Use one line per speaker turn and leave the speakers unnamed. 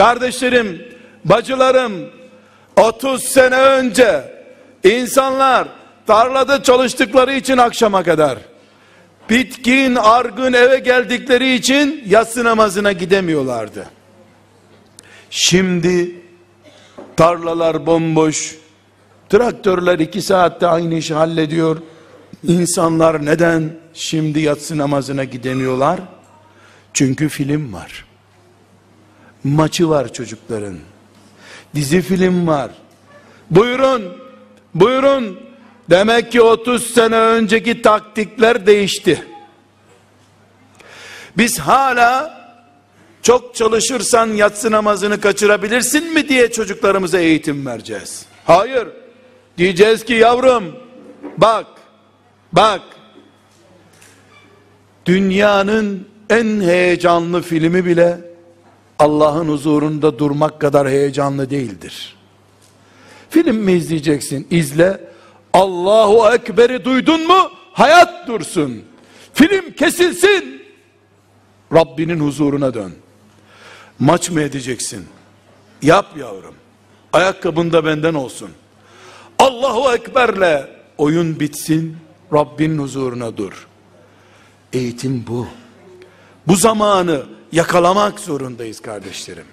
Kardeşlerim, bacılarım, 30 sene önce insanlar tarlada çalıştıkları için akşama kadar bitkin, argın eve geldikleri için yatsı namazına gidemiyorlardı. Şimdi tarlalar bomboş, traktörler iki saatte aynı işi hallediyor. İnsanlar neden şimdi yatsı namazına gidemiyorlar? Çünkü film var. Maçı var çocukların. Dizi film var. Buyurun, buyurun. Demek ki 30 sene önceki taktikler değişti. Biz hala çok çalışırsan yatsı namazını kaçırabilirsin mi diye çocuklarımıza eğitim vereceğiz. Hayır. Diyeceğiz ki yavrum bak bak dünyanın en heyecanlı filmi bile Allah'ın huzurunda durmak kadar heyecanlı değildir. Film mi izleyeceksin? İzle. Allahu Ekber'i duydun mu? Hayat dursun. Film kesilsin. Rabbinin huzuruna dön. Maç mı edeceksin? Yap yavrum. Ayakkabın da benden olsun. Allahu Ekber'le oyun bitsin. Rabbinin huzuruna dur. Eğitim bu. Bu zamanı yakalamak zorundayız kardeşlerim.